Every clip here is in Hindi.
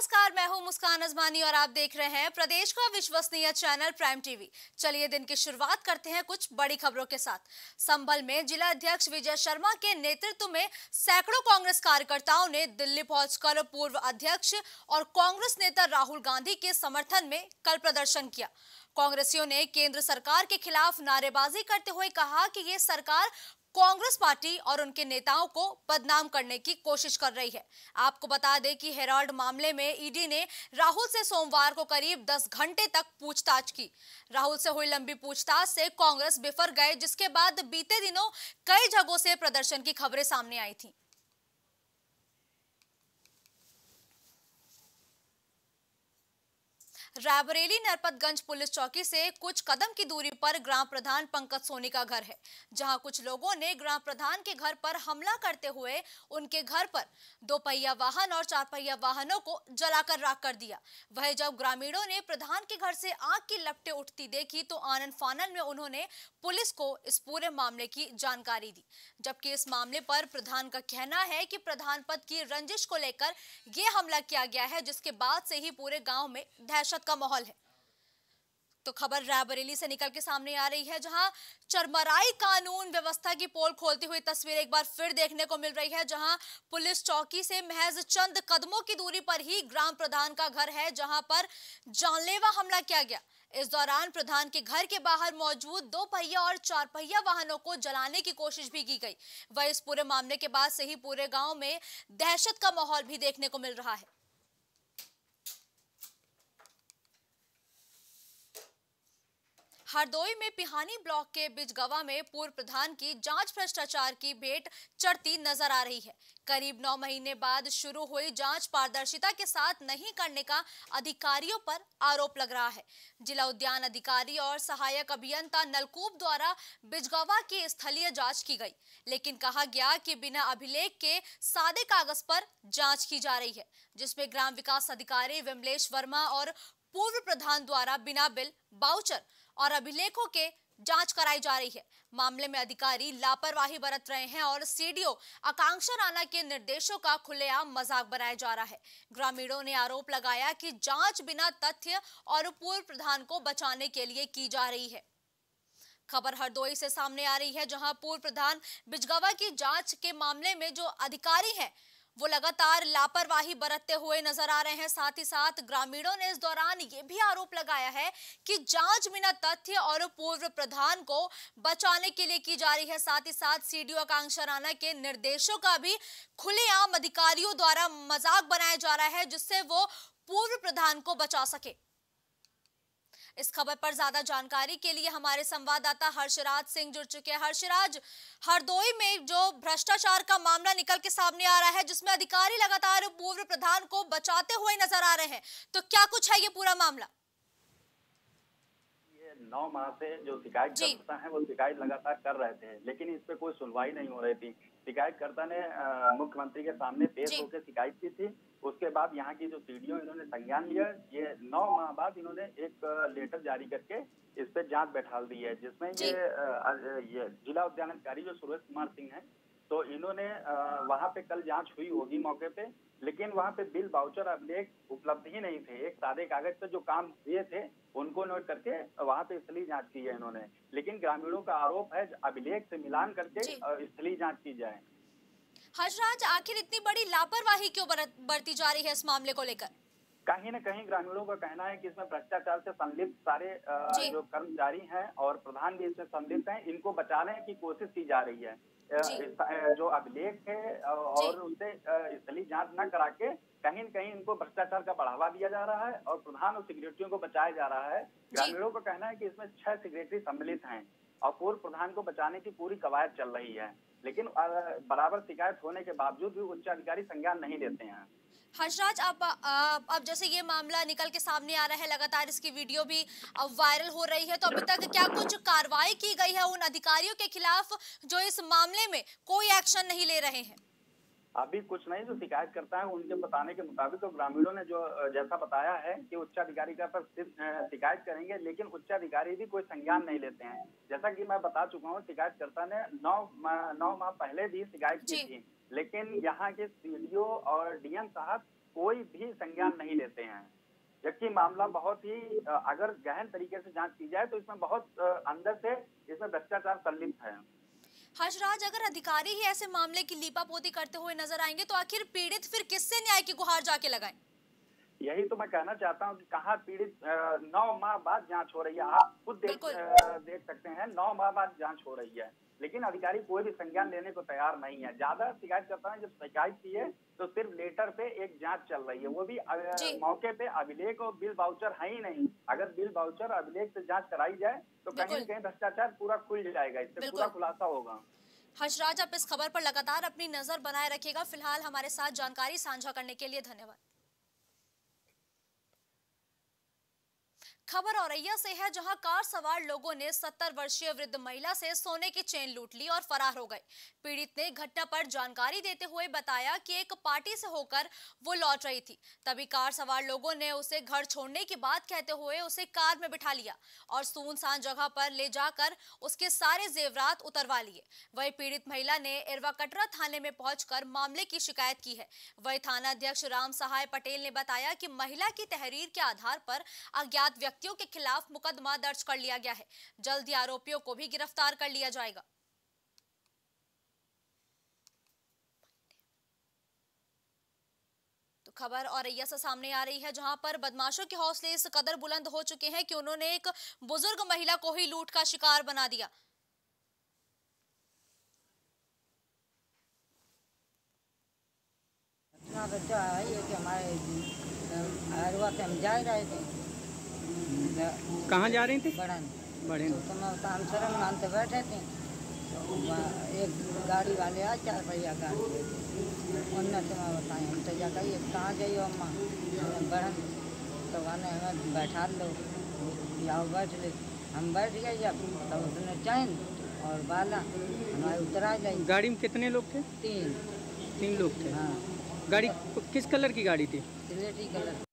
नमस्कार, मैं हूँ मुस्कान अजमानी और आप देख रहे हैं प्रदेश का विश्वसनीय चैनल प्राइम टीवी। चलिए दिन की शुरुआत करते हैं कुछ बड़ी खबरों के साथ। संभल में जिला अध्यक्ष विजय शर्मा के नेतृत्व में सैकड़ों कांग्रेस कार्यकर्ताओं ने दिल्ली पहुंचकर पूर्व अध्यक्ष और कांग्रेस नेता राहुल गांधी के समर्थन में कल प्रदर्शन किया। कांग्रेसियों ने केंद्र सरकार के खिलाफ नारेबाजी करते हुए कहा कि ये सरकार कांग्रेस पार्टी और उनके नेताओं को बदनाम करने की कोशिश कर रही है। आपको बता दें कि हेराल्ड मामले में ईडी ने राहुल से सोमवार को करीब 10 घंटे तक पूछताछ की। राहुल से हुई लंबी पूछताछ से कांग्रेस बिफर गए, जिसके बाद बीते दिनों कई जगहों से प्रदर्शन की खबरें सामने आई थी। रायबरेली नरपतगंज पुलिस चौकी से कुछ कदम की दूरी पर ग्राम प्रधान पंकज सोनी का घर है, जहाँ कुछ लोगों ने ग्राम प्रधान के घर पर हमला करते हुए उनके घर पर दो पहिया वाहन और चार पहिया वाहनों को जलाकर राख कर दिया। वह जब ग्रामीणों ने प्रधान के घर से आग की लपटे उठती देखी तो आनंद फानन में उन्होंने पुलिस को इस पूरे मामले की जानकारी दी। जबकि इस मामले पर प्रधान का कहना है कि प्रधान पद की रंजिश को लेकर यह हमला किया गया है, जिसके बाद से ही पूरे गाँव में दहशत का माहौल है। तो खबर रायबरेली से निकल के सामने आ रही है, जहाँ चरमराई कानून व्यवस्था की पोल खोलती हुई तस्वीर एक बार फिर देखने को मिल रही है, जहाँ पुलिस चौकी से महज चंद कदमों की दूरी पर ही ग्राम प्रधान का घर है, जहाँ पर जानलेवा हमला किया गया। इस दौरान प्रधान के घर के बाहर मौजूद दो पहिया और चार पहिया वाहनों को जलाने की कोशिश भी की गई। वह इस पूरे मामले के बाद से ही पूरे गाँव में दहशत का माहौल भी देखने को मिल रहा है। हरदोई में पिहानी ब्लॉक के बिजगवा में पूर्व प्रधान की जाँच भ्रष्टाचार की भेंट चढ़ती नज़र आ रही है। करीब नौ महीने बाद शुरू हुई जाँच पारदर्शिता के साथ नहीं करने का अधिकारियों पर आरोप लग रहा है। जिला उद्यान अधिकारी और सहायक अभियंता नलकूप द्वारा बिजगवा की स्थलीय जाँच की गई, लेकिन कहा गया की बिना अभिलेख के सादे कागज़ पर जाँच की जा रही है, जिसमें ग्राम विकास अधिकारी विमलेश वर्मा और पूर्व प्रधान द्वारा बिना बिल, बाउचर और अभिलेखों के जाँच कराई जा रही है। मामले में अधिकारी लापरवाही बरत रहे हैं और सीडीओ आकांक्षा राणा के निर्देशों का खुलेआम मज़ाक बनाया जा रहा है। ग्रामीणों ने आरोप लगाया कि जाँच बिना तथ्य और पूर्व प्रधान को बचाने के लिए की जा रही है। खबर हरदोई से सामने आ रही है, जहाँ पूर्व प्रधान बिजगवा की जाँच के मामले में जो अधिकारी हैं वो लगातार लापरवाही बरतते हुए नज़र आ रहे हैं। साथ ही साथ ग्रामीणों ने इस दौरान ये भी आरोप लगाया है कि जाँच बिना तथ्य और पूर्व प्रधान को बचाने के लिए की जा रही है। साथ ही साथ सीडीओ आकांक्षा राणा के निर्देशों का भी खुलेआम अधिकारियों द्वारा मज़ाक बनाया जा रहा है, जिससे वो पूर्व प्रधान को बचा सके। इस खबर पर ज़्यादा जानकारी के लिए हमारे संवाददाता हर्षराज सिंह जुड़ चुके हैं। हर्षराज हरदोई में जो भ्रष्टाचार का मामला निकल के सामने आ रहा है जिसमें अधिकारी लगातार पूर्व प्रधान को बचाते हुए नज़र आ रहे हैं तो क्या कुछ है ये पूरा मामला? नौ माह से जो शिकायत करता है वो शिकायत लगातार कर रहे थे लेकिन इस पे कोई सुनवाई नहीं हो रही थी। शिकायतकर्ता ने मुख्यमंत्री के सामने पेश होकर शिकायत की थी उसके बाद यहाँ की जो सीडीओ इन्होंने संज्ञान लिया ये नौ माह बाद इन्होंने एक लेटर जारी करके इस पे जाँच बैठा दी है जिसमें ये, ये जिला उद्यान अधिकारी जो सुरेश कुमार सिंह है तो इन्होंने वहाँ पे कल जाँच हुई होगी मौके पे लेकिन वहाँ पे बिल बाउचर अभिलेख उपलब्ध ही नहीं थे। एक सादे कागज़ पे जो काम दिए थे उनको नोट करके वहाँ पे स्थलीय जाँच की है इन्होंने। लेकिन ग्रामीणों का आरोप है अभिलेख से मिलान करके स्थलीय जाँच की जाए। हजराज आखिर इतनी बड़ी लापरवाही क्यों बरती जा रही है इस मामले को लेकर? कहीं न कहीं ग्रामीणों का कहना है कि इसमें भ्रष्टाचार से संलिप्त सारे जो। कर्मचारी हैं और प्रधान भी इसमें संलिप्त हैं इनको बचाने की कोशिश की जा रही है। जो। अभिलेख है और उनसे स्थलीय जाँच न करा के कहीं न कहीं इनको भ्रष्टाचार का बढ़ावा दिया जा रहा है और प्रधान और सेक्रेटरियों को बचाया जा रहा है। ग्रामीणों का कहना है कि इसमें छह सेक्रेटरी सम्मिलित हैं और पूर्व प्रधान को बचाने की पूरी कवायद चल रही है। लेकिन बराबर शिकायत होने के बावजूद भी उच्च अधिकारी संज्ञान नहीं देते हैं। हर्षराज, अब अब जैसे ये मामला निकल के सामने आ रहा है, लगातार इसकी वीडियो भी वायरल हो रही है तो अभी तक क्या कुछ कार्रवाई की गई है उन अधिकारियों के खिलाफ जो इस मामले में कोई एक्शन नहीं ले रहे हैं? अभी कुछ नहीं जो शिकायत करता है उनके बताने के मुताबिक तो ग्रामीणों ने जो जैसा बताया है कि उच्च अधिकारी का पर शिकायत करेंगे लेकिन उच्च अधिकारी भी कोई संज्ञान नहीं लेते हैं। जैसा कि मैं बता चुका हूँ शिकायतकर्ता ने नौ नौ माह पहले भी शिकायत की थी लेकिन यहाँ के सीडीओ और डीएम साहब कोई भी संज्ञान नहीं लेते हैं। जबकि मामला बहुत ही अगर गहन तरीके से जाँच की जाए तो इसमें बहुत अंदर से इसमें भ्रष्टाचार संलिप्त है। हर्षराज अगर अधिकारी ही ऐसे मामले की लीपापोती करते हुए नज़र आएँगे तो आखिर पीड़ित फिर किससे न्याय की गुहार जाके लगाएँ? यही तो मैं कहना चाहता हूँ कि कहा पीड़ित नौ माह बाद जाँच हो रही है। आप खुद देख देख सकते हैं नौ माह बाद जाँच हो रही है। लेकिन अधिकारी कोई भी संज्ञान लेने को तैयार नहीं है। ज़्यादा शिकायत करता है जब शिकायत की है तो सिर्फ़ लेटर पे एक जाँच चल रही है। वो भी मौके पे अभिलेख और बिल बाउचर है ही नहीं। अगर बिल बाउचर अभिलेख से जाँच कराई जाए तो कहीं न कहीं भ्रष्टाचार पूरा खुल जाएगा। इससे पूरा खुलासा होगा। हर्षराज आप इस खबर पर लगातार अपनी नज़र बनाए रखेगा फ़िलहाल हमारे साथ जानकारी साझा करने के लिए धन्यवाद। खबर औरैया से है जहाँ कार सवार लोगों ने 70 वर्षीय वृद्ध महिला से सोने की चेन लूट ली और फरार हो गए। पीड़ित ने घटना पर जानकारी देते हुए बताया कि एक पार्टी से होकर वो लौट रही थी। तभी कार सवार लोगों ने उसे घर छोड़ने की बात कहते हुए उसे कार में बिठा लिया और सुनसान जगह पर ले जाकर उसके सारे जेवरात उतरवा लिए। वही पीड़ित महिला ने इरवा कटरा थाने में पहुंचकर मामले की शिकायत की है। वही थाना अध्यक्ष राम सहाय पटेल ने बताया कि महिला की तहरीर के आधार पर अज्ञात व्यक्ति व्यक्तियों के खिलाफ मुकदमा दर्ज कर लिया गया है। जल्द ही आरोपियों को भी गिरफ़्तार कर लिया जाएगा। तो खबर और से सामने आ रही है, जहाँ पर बदमाशों के हौसले इस कदर बुलंद हो चुके हैं कि उन्होंने एक बुज़ुर्ग महिला को ही लूट का शिकार बना दिया। बच्चा है, ये कि हमारे हम जा रहे थे। कहाँ जा रही थी? बड़न तो मैं हम शरण मानते बैठे थे। तो एक गाड़ी वाले आ चार पहिया गाड़ी। उनने तो बताए हम तो कहाँ जाइए अम्मा? तो कहने हमें बैठा लो आओ बैठ ले। हम बैठ गए जब तो उसने चैन और बाला हमारे उतरा जाए गाड़ी में कितने लोग थे? तीन। तीन लोग थे। हाँ। गाड़ी किस कलर की गाड़ी थी? सिलेटी कलर।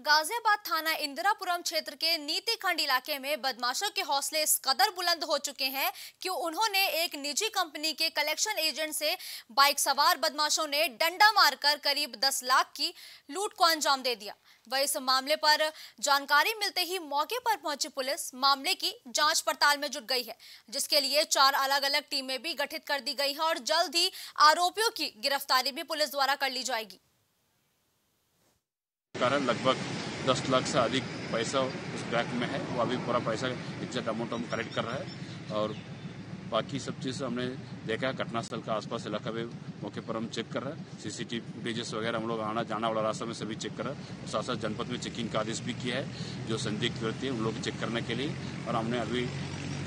गाजियाबाद थाना इंदिरापुरम क्षेत्र के नीति खंड इलाके में बदमाशों के हौसले इस कदर बुलंद हो चुके हैं कि उन्होंने एक निजी कंपनी के कलेक्शन एजेंट से बाइक सवार बदमाशों ने डंडा मारकर करीब 10 लाख की लूट को अंजाम दे दिया। वह इस मामले पर जानकारी मिलते ही मौके पर पहुँची पुलिस। मामले की जाँच पड़ताल में जुट गई है, जिसके लिए चार अलग अलग टीमें भी गठित कर दी गई हैं और जल्द ही आरोपियों की गिरफ्तारी भी पुलिस द्वारा कर ली जाएगी। कारण लगभग दस लाख से अधिक पैसा उस बैंक में है। वो अभी पूरा पैसा एग्जैक्ट अमाउंट हम कलेक्ट कर रहे हैं और बाकी सब चीज़ हमने देखा घटनास्थल का आसपास इलाका भी मौके पर हम चेक कर रहे हैं। सीसीटीवी फुटेजेस वगैरह हम लोग आना जाना वाला रास्ता में सभी चेक कर रहे हैं। साथ साथ जनपद में चेकिंग का आदेश भी किया है, जो संदिग्ध व्यक्ति है, उन लोग चेक करने के लिए। और हमने अभी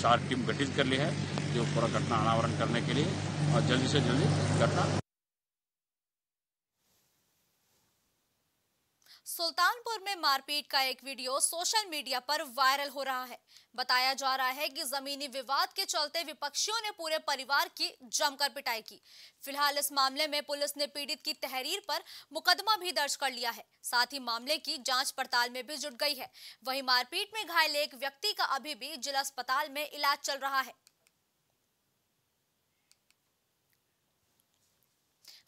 चार टीम गठित कर ली है, जो पूरा घटना अनावरण करने के लिए। और जल्दी से जल्दी घटना सुल्तानपुर में मारपीट का एक वीडियो सोशल मीडिया पर वायरल हो रहा है। बताया जा रहा है कि जमीनी विवाद के चलते विपक्षियों ने पूरे परिवार की जमकर पिटाई की। फ़िलहाल इस मामले में पुलिस ने पीड़ित की तहरीर पर मुकदमा भी दर्ज कर लिया है। साथ ही मामले की जाँच पड़ताल में भी जुट गई है। वहीं मारपीट में घायल एक व्यक्ति का अभी भी जिला अस्पताल में इलाज चल रहा है।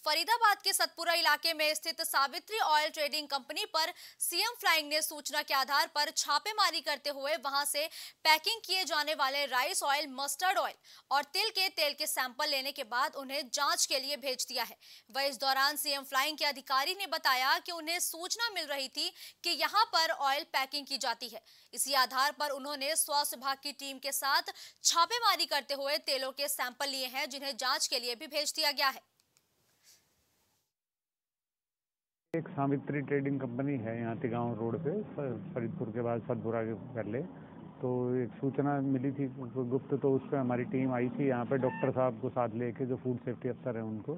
फरीदाबाद के सतपुरा इलाके में स्थित सावित्री ऑयल ट्रेडिंग कंपनी पर सीएम फ्लाइंग ने सूचना के आधार पर छापेमारी करते हुए वहाँ से पैकिंग किए जाने वाले राइस ऑयल, मस्टर्ड ऑयल और तिल के तेल के सैंपल लेने के बाद उन्हें जाँच के लिए भेज दिया है। वह इस दौरान सीएम फ्लाइंग के अधिकारी ने बताया कि उन्हें सूचना मिल रही थी कि यहाँ पर ऑयल पैकिंग की जाती है। इसी आधार पर उन्होंने स्वास्थ्य विभाग की टीम के साथ छापेमारी करते हुए तेलों के सैंपल लिए हैं, जिन्हें जाँच के लिए भी भेज दिया गया है। एक सावित्री ट्रेडिंग कंपनी है यहाँ तिगांव रोड पे फरीदपुर के बाद सतपुरा के पहले तो एक सूचना मिली थी गुप्त तो उस पर हमारी टीम आई थी यहाँ पे डॉक्टर साहब को साथ लेके, जो फ़ूड सेफ्टी अफसर है उनको।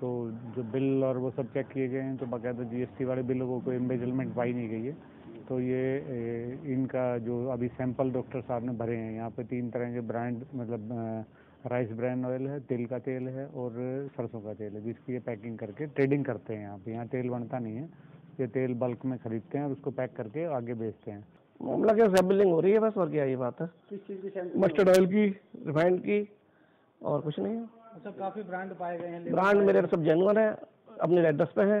तो जो बिल और वो सब चेक किए गए हैं तो बाकायदा जीएसटी वाले बिलों को कोई एम्बेजलमेंट पाई नहीं गई है। तो ये इनका जो अभी सैंपल डॉक्टर साहब ने भरे हैं, यहाँ पे तीन तरह के ब्रांड मतलब राइस ब्रांड ऑयल है तिल का तेल है और सरसों का तेल है जिसकी ये पैकिंग करके ट्रेडिंग करते हैं यहाँ पे। यहाँ तेल बनता नहीं है। ये तेल बल्क में खरीदते हैं और उसको पैक करके आगे बेचते हैं। मामला क्या सैम्पलिंग हो रही है बस और क्या ये बात है? मस्टर्ड ऑयल की रिफाइंड की और कुछ नहीं है? अच्छा काफ़ी ब्रांड पाए गए हैं ब्रांड मेरे सब जेनुअन है अपने एड्रेस पे है।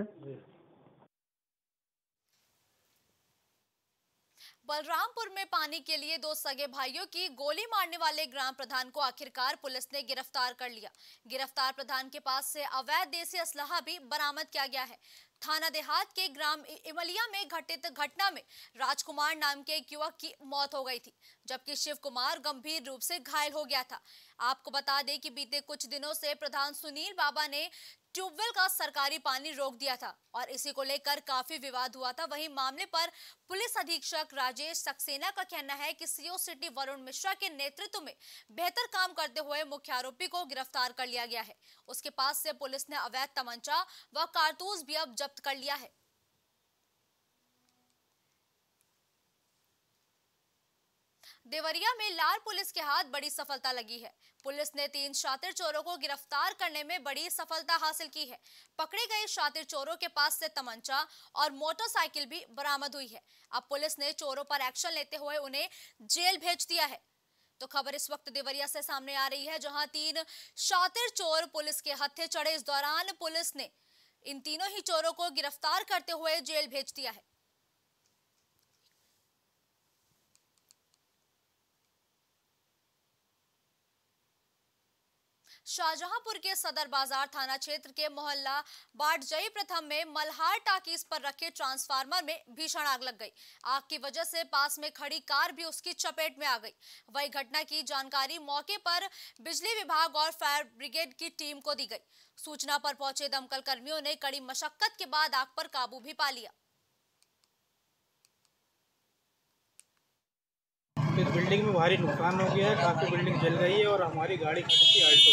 बलरामपुर में पानी के लिए दो सगे भाइयों की गोली मारने वाले ग्राम प्रधान को आखिरकार पुलिस ने गिरफ़्तार कर लिया। गिरफ़्तार प्रधान के पास से अवैध देसी असलाहा भी बरामद किया गया है। थाना देहात के ग्राम इमलिया में घटित घटना में राजकुमार नाम के एक युवक की मौत हो गई थी, जबकि शिव कुमार गंभीर रूप से घायल हो गया था। आपको बता दें कि बीते कुछ दिनों से प्रधान सुनील बाबा ने ट्यूबवेल का सरकारी पानी रोक दिया था और इसी को लेकर काफ़ी विवाद हुआ था। वहीं मामले पर पुलिस अधीक्षक राजेश सक्सेना का कहना है कि सीओ सिटी वरुण मिश्रा के नेतृत्व में बेहतर काम करते हुए मुख्य आरोपी को गिरफ़्तार कर लिया गया है। उसके पास से पुलिस ने अवैध तमंचा व कारतूस भी अब जब्त कर लिया है। देवरिया में लाल पुलिस के हाथ बड़ी सफलता लगी है। पुलिस ने तीन शातिर चोरों को गिरफ़्तार करने में बड़ी सफलता हासिल की है। पकड़े गए शातिर चोरों के पास से तमंचा और मोटरसाइकिल भी बरामद हुई है। अब पुलिस ने चोरों पर एक्शन लेते हुए उन्हें जेल भेज दिया है। तो खबर इस वक्त देवरिया से सामने आ रही है, जहाँ तीन शातिर चोर पुलिस के हत्थे चढ़े। इस दौरान पुलिस ने इन तीनों ही चोरों को गिरफ़्तार करते हुए जेल भेज दिया है। शाहजहांपुर के सदर बाज़ार थाना क्षेत्र के मोहल्ला बाटजई प्रथम में मल्हार टाकीज पर रखे ट्रांसफार्मर में भीषण आग लग गई। आग की वजह से पास में खड़ी कार भी उसकी चपेट में आ गई। वही घटना की जानकारी मौके पर बिजली विभाग और फायर ब्रिगेड की टीम को दी गई। सूचना पर पहुँचे दमकल कर्मियों ने कड़ी मशक्कत के बाद आग पर काबू भी पा लिया। इस बिल्डिंग में भारी नुकसान हो गया है, काफ़ी बिल्डिंग जल गई है और हमारी गाड़ी खड़ी थी आल्टो।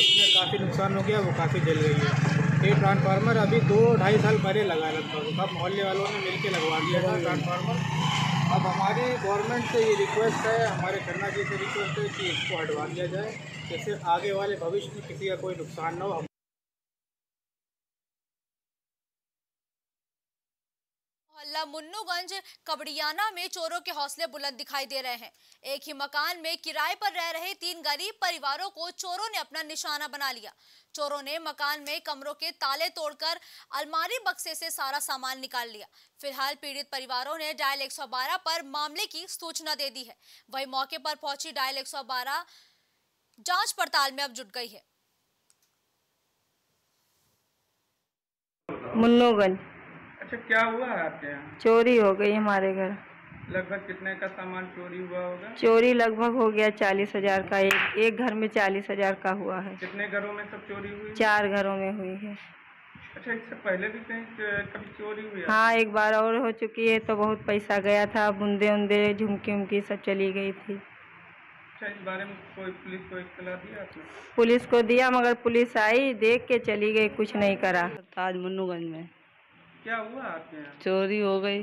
उसमें काफ़ी नुकसान हो गया, वो काफ़ी जल गई है। ये ट्रांसफार्मर अभी दो ढाई साल पहले लगा लगभग सब मोहल्ले वालों ने मिलके लगवा दिया था ट्रांसफार्मर अब हमारी गवर्नमेंट से ये रिक्वेस्ट है, हमारे खन्ना जी से रिक्वेस्ट है कि इसको हटवा दिया जाए जैसे आगे वाले भविष्य में किसी का कोई नुकसान न हो। मुन्नूगंज कबड़ियाना में चोरों के हौसले बुलंद दिखाई दे रहे हैं। एक ही मकान में किराए पर रह रहे तीन गरीब परिवारों को चोरों ने अपना निशाना बना लिया। चोरों ने मकान में कमरों के ताले तोड़कर अलमारी बक्से से सारा सामान निकाल लिया। फ़िलहाल पीड़ित परिवारों ने डायल 112 पर मामले की सूचना दे दी है। वही मौके पर पहुँची डायल 112 जाँच पड़ताल में अब जुट गई है। मुन्नूगंज। अच्छा क्या हुआ है आपके यहाँ? चोरी हो गई हमारे घर। लगभग कितने का सामान चोरी हुआ होगा? चोरी लगभग हो गया चालीस हज़ार का एक एक घर में चालीस हज़ार का हुआ है। कितने घरों में सब चोरी हुई? चार घरों में हुई है। अच्छा इससे पहले भी कहीं कभी चोरी हुई है? हाँ एक बार और हो चुकी है तो बहुत पैसा गया था बुंदे उंदे झुमकी उमकी सब चली गई थी। अच्छा इस बारे में कोई पुलिस को इतला दिया आपने? पुलिस को दिया मगर पुलिस आई देख के चली गई कुछ नहीं करा। ताज मुन्नूगंज में। क्या हुआ आपके यहाँ? चोरी हो गई।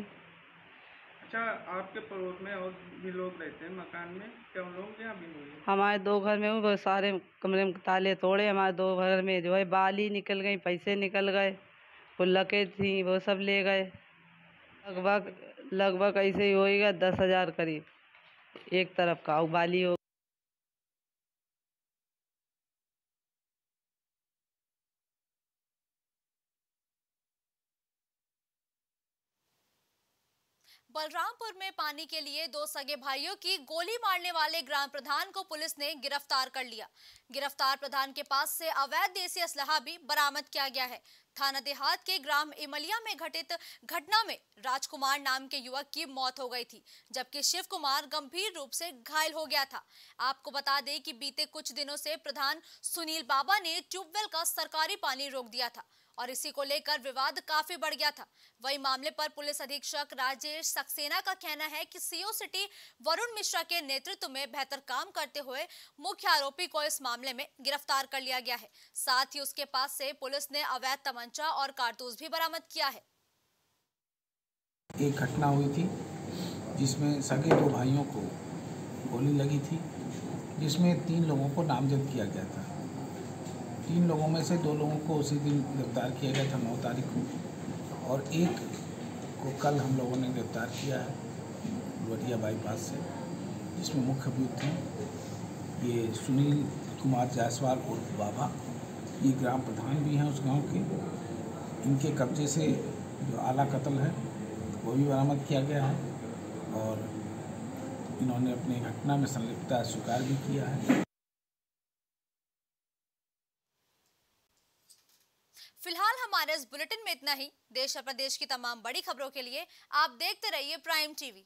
अच्छा आपके पड़ोस में और भी लोग रहते हैं मकान में? क्या उन लोगों के यहाँ भी हुई हमारे दो घर में वो सारे कमरे में ताले तोड़े हमारे दो घर में जो है बाली निकल गई पैसे निकल गए वो लके थी वो सब ले गए। लगभग लगभग ऐसे ही होएगा दस हज़ार करीब। एक तरफ़ का बाली हो बलरामपुर में पानी के लिए दो सगे भाइयों की गोली मारने वाले ग्राम प्रधान को पुलिस ने गिरफ़्तार कर लिया। गिरफ़्तार प्रधान के पास से अवैध देसी असलाहा भी बरामद किया गया है। थाना देहात के ग्राम इमलिया में घटित घटना में राजकुमार नाम के युवक की मौत हो गई थी, जबकि शिव कुमार गंभीर रूप से घायल हो गया था। आपको बता दें कि बीते कुछ दिनों से प्रधान सुनील बाबा ने ट्यूबवेल का सरकारी पानी रोक दिया था। और इसी को लेकर विवाद काफ़ी बढ़ गया था। वही मामले पर पुलिस अधीक्षक राजेश सक्सेना का कहना है कि सीओ सिटी वरुण मिश्रा के नेतृत्व में बेहतर काम करते हुए मुख्य आरोपी को इस मामले में गिरफ़्तार कर लिया गया है। साथ ही उसके पास से पुलिस ने अवैध तमंचा और कारतूस भी बरामद किया है। एक घटना हुई थी, जिसमें सगे दो भाइयों को गोली लगी थी, जिसमें तीन लोगों को नामजद किया गया था। तीन लोगों में से दो लोगों को उसी दिन गिरफ़्तार किया गया था, नौ तारीख को। और एक को कल हम लोगों ने गिरफ़्तार किया है वटिया बाईपास से, जिसमें मुख्य अभियुक्त हैं। ये सुनील कुमार जायसवाल उर्फ़ बाबा, ये ग्राम प्रधान भी हैं उस गाँव के। इनके कब्जे से जो आला कत्ल है, वो भी बरामद किया गया है और इन्होंने अपनी घटना में संलिप्तता स्वीकार भी किया है फ़िलहाल हमारे इस बुलेटिन में इतना ही। देश और प्रदेश की तमाम बड़ी खबरों के लिए आप देखते रहिए प्राइम टीवी।